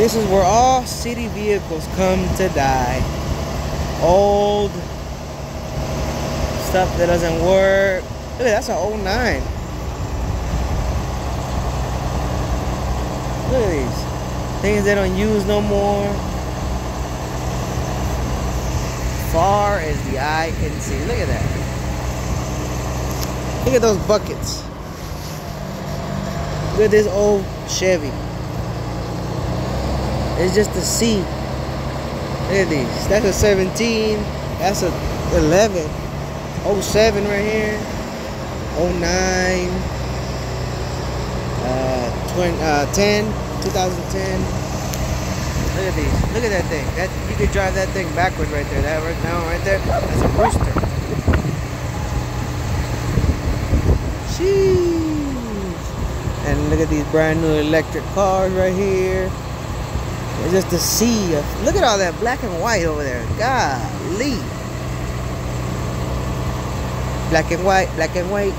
This is where all city vehicles come to die. Old stuff that doesn't work. Look, at that's an 09. Look at these. Things they don't use no more. Far as the eye can see. Look at that. Look at those buckets. Look at this old Chevy. It's just a C. Look at these. That's a 17. That's a 11. 07 right here. 09. Uh, 20, uh, 10. 2010. Look at these. Look at that thing. That you could drive that thing backwards right there. That right now, right there. That's a rooster. Jeez. And look at these brand new electric cars right here. It's just a sea of look at all that black and white over there. Golly. Black and white, black and white.